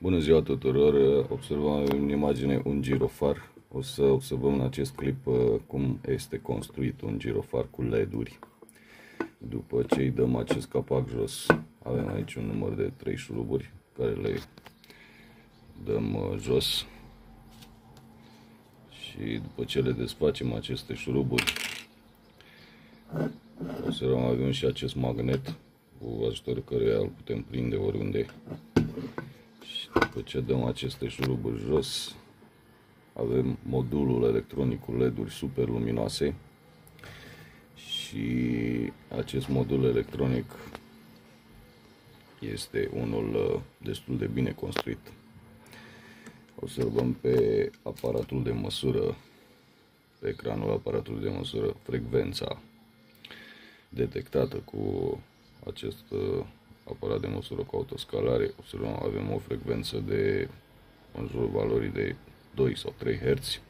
Bună ziua tuturor! Observăm în imagine un girofar. O să observăm în acest clip uh, cum este construit un girofar cu LED-uri. După ce îi dăm acest capac jos, avem aici un număr de 3 șuruburi care le dăm uh, jos. Și după ce le desfacem aceste șuruburi, observăm avem și acest magnet cu ajutorul căruia îl putem prinde oriunde după ce dăm aceste șuruburi jos, avem modulul electronic cu LED-uri super luminoase și acest modul electronic este unul uh, destul de bine construit. Observăm pe aparatul de măsură, pe ecranul aparatului de măsură, frecvența detectată cu acest uh, aparat de măsură cu autoscalare, observăm, avem o frecvență de în jurul valorii de 2 sau 3 Hz,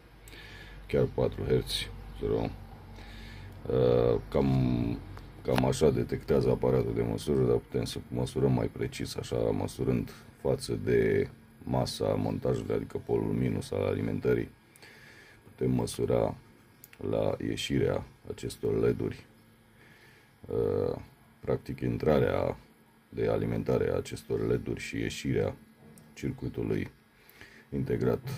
chiar 4 Hz, observăm. Uh, cam, cam așa detectează aparatul de măsură, dar putem să măsurăm mai precis, așa măsurând față de masa montajului, adică polul minus al alimentării. Putem măsura la ieșirea acestor LED-uri, uh, practic intrarea de alimentare a acestor LED-uri și ieșirea circuitului integrat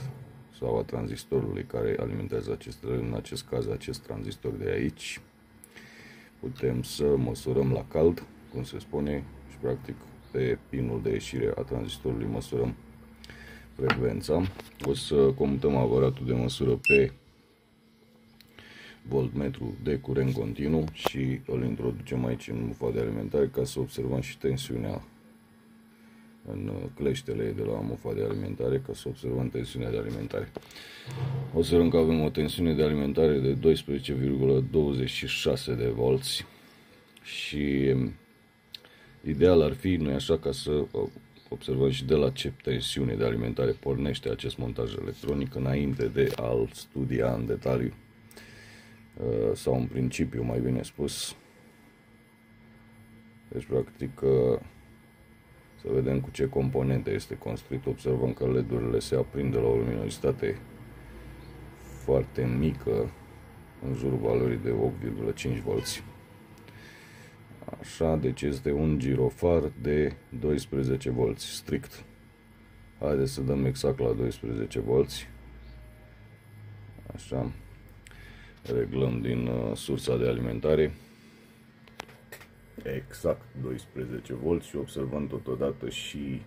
sau a tranzistorului care alimentează acest LED, în acest caz acest tranzistor de aici. Putem să măsurăm la cald, cum se spune, și practic pe pinul de ieșire a tranzistorului măsurăm frecvența. O să comutăm aparatul de măsură pe voltmetru de curent continuu și îl introducem aici în mufa de alimentare ca să observăm și tensiunea în cleștele de la mufa de alimentare ca să observăm tensiunea de alimentare. Observăm că avem o tensiune de alimentare de 12,26 de volți și ideal ar fi, nu așa, ca să observăm și de la ce tensiune de alimentare pornește acest montaj electronic înainte de a-l studia în detaliu Uh, sau în principiu, mai bine spus. Deci, practic, uh, să vedem cu ce componente este construit. Observăm că LED-urile se aprind de la o luminositate foarte mică, în jurul valorii de 8,5 volți. Așa, deci este un girofar de 12 volți, strict. Haideți să dăm exact la 12 volți. Așa reglăm din uh, sursa de alimentare. Exact 12 V și observăm totodată și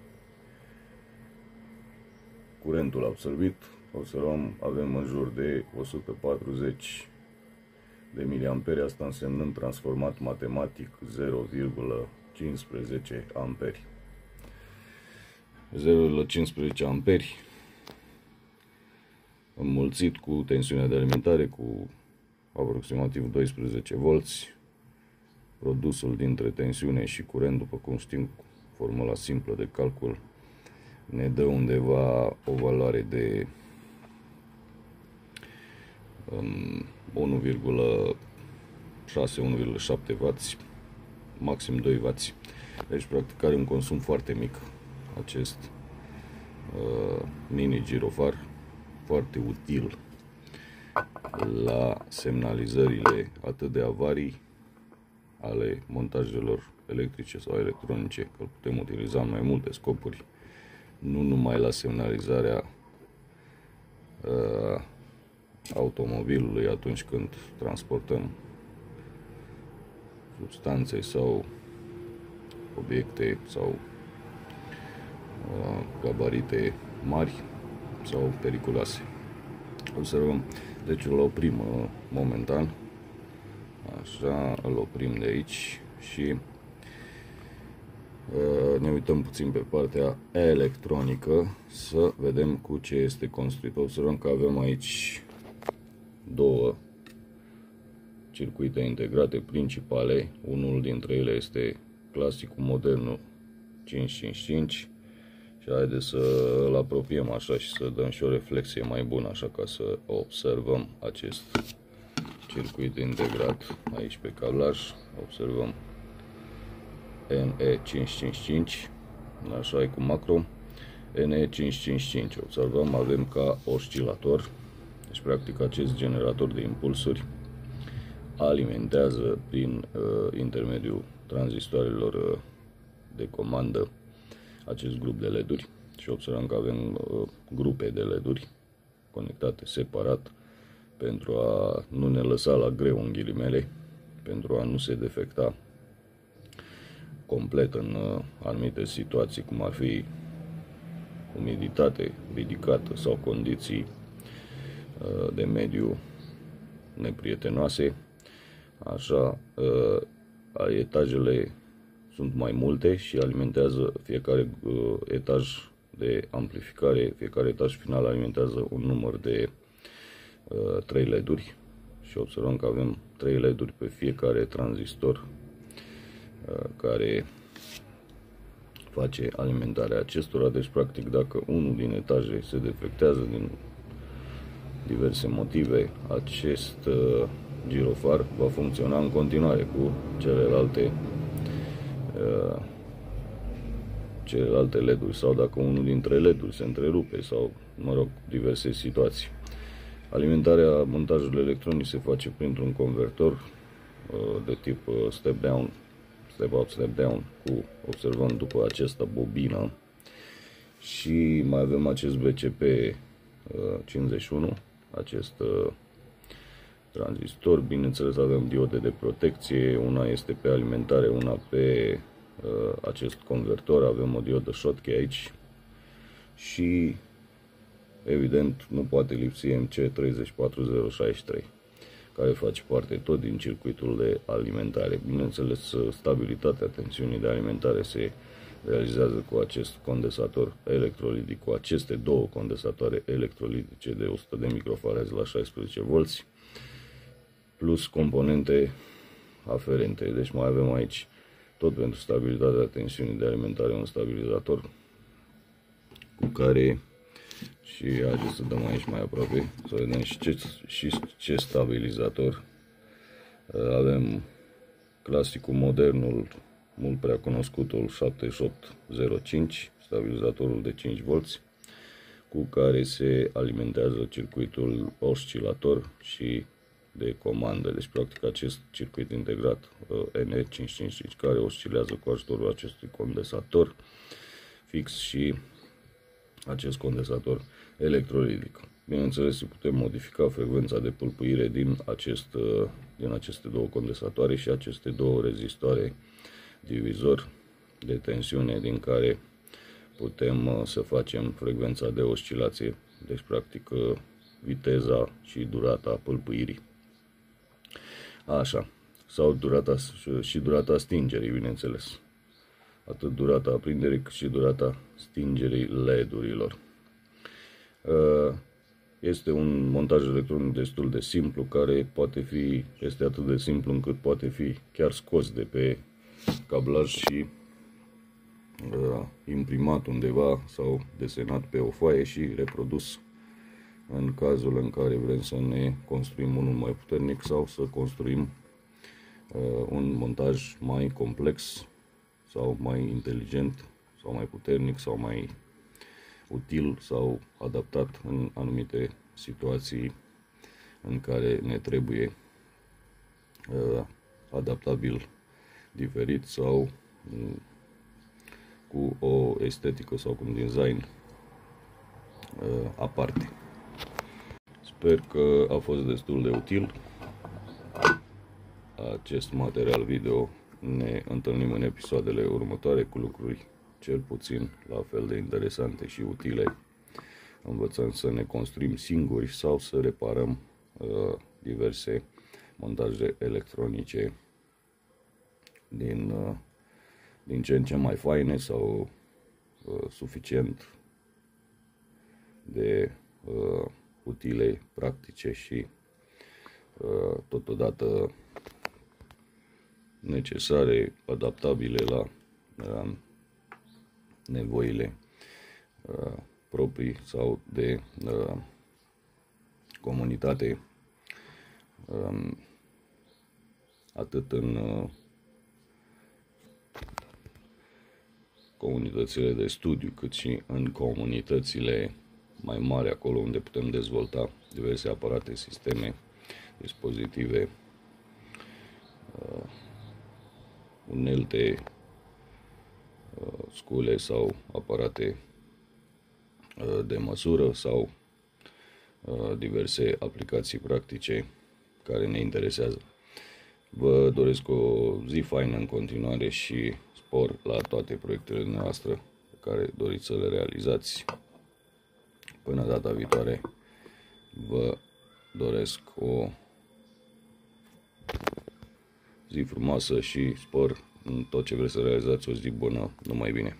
curentul absorbit. Observăm avem în jur de 140 de miliamperi asta însemnând transformat matematic 0,15 amperi. 0,15 amperi înmulțit cu tensiunea de alimentare cu aproximativ 12 volți. Produsul dintre tensiune și curent, după cum știm, formula simplă de calcul, ne dă undeva o valoare de um, 1,6-1,7 W, maxim 2 W. Deci, practic, are un consum foarte mic acest uh, mini girofar, foarte util la semnalizările atât de avarii ale montajelor electrice sau electronice, că îl putem utiliza în mai multe scopuri, nu numai la semnalizarea uh, automobilului atunci când transportăm substanțe sau obiecte sau uh, gabarite mari sau periculoase. Observăm deci îl oprim uh, momentan. Așa, îl oprim de aici și uh, ne uităm puțin pe partea electronică să vedem cu ce este construit. Observăm că avem aici două circuite integrate principale. Unul dintre ele este clasicul modernul 555 și haideți să îl apropiem așa și să dăm și o reflexie mai bună, așa ca să observăm acest circuit integrat aici pe cablaj. Observăm NE555, așa e cu macro. NE555. Observăm, avem ca oscilator, deci practic acest generator de impulsuri alimentează prin uh, intermediul tranzistoarelor uh, de comandă acest grup de LED-uri și observăm că avem uh, grupe de LED-uri conectate separat pentru a nu ne lăsa la greu în ghilimele, pentru a nu se defecta complet în uh, anumite situații, cum ar fi umiditate ridicată sau condiții uh, de mediu neprietenoase. Așa, uh, etajele sunt mai multe și alimentează fiecare etaj de amplificare, fiecare etaj final alimentează un număr de 3 LED-uri și observăm că avem 3 LED-uri pe fiecare tranzistor Uh, care face alimentarea acestora. Deci, practic, dacă unul din etaje se defectează din diverse motive, acest uh, girofar va funcționa în continuare cu celelalte uh, celelalte LED-uri sau dacă unul dintre LED-uri se întrerupe sau, mă rog, diverse situații. Alimentarea montajului electronic se face printr-un convertor de tip step-down step up, step down cu, observăm după această bobină. Și mai avem acest BCP 51 uh, acest uh, tranzistor, bineînțeles avem diode de protecție, una este pe alimentare, una pe uh, acest convertor, avem o diodă Schottky aici și evident nu poate lipsi MC34063 care face parte tot din circuitul de alimentare. Bineînțeles, stabilitatea tensiunii de alimentare se realizează cu acest condensator electrolitic, cu aceste două condensatoare electrolitice de 100 de microfarazi la 16 volți, plus componente aferente. Deci mai avem aici tot pentru stabilitatea tensiunii de alimentare un stabilizator cu care și haideți să dăm aici mai aproape, să vedem și ce, și ce stabilizator. Uh, avem clasicul modernul, mult prea cunoscutul 7805, stabilizatorul de 5V, cu care se alimentează circuitul oscilator și de comandă. Deci, practic, acest circuit integrat uh, NE555 care oscilează cu ajutorul acestui condensator fix și acest condensator electrolitic. Bineînțeles, putem modifica frecvența de pâlpâire din, acest, uh, din aceste două condensatoare și aceste două rezistoare divizor de tensiune din care putem uh, să facem frecvența de oscilație, deci practic uh, viteza și durata pâlpâirii. Așa, sau durata și durata stingerii, bineînțeles. Atât durata aprinderii cât și durata stingerii LED-urilor. Uh, este un montaj electronic destul de simplu, care poate fi, este atât de simplu încât poate fi chiar scos de pe cablaj și uh, imprimat undeva sau desenat pe o foaie și reprodus în cazul în care vrem să ne construim unul mai puternic sau să construim uh, un montaj mai complex sau mai inteligent sau mai puternic sau mai util sau adaptat în anumite situații în care ne trebuie uh, adaptabil diferit sau uh, cu o estetică sau cu un design uh, aparte. Sper că a fost destul de util acest material video. Ne întâlnim în episoadele următoare cu lucruri cel puțin la fel de interesante și utile. Învățăm să ne construim singuri sau să reparăm uh, diverse montaje electronice din, uh, din ce în ce mai faine sau uh, suficient de uh, utile, practice și uh, totodată necesare, adaptabile la uh, nevoile uh, proprii sau de uh, comunitate, um, atât în uh, comunitățile de studiu, cât și în comunitățile mai mari, acolo unde putem dezvolta diverse aparate, sisteme, dispozitive, uh, unelte, uh, scule sau aparate uh, de măsură sau uh, diverse aplicații practice care ne interesează. Vă doresc o zi faină în continuare și spor la toate proiectele noastre pe care doriți să le realizați. Până data viitoare, vă doresc o zi frumoasă și spor în tot ce vreți să realizați o zi bună, numai bine.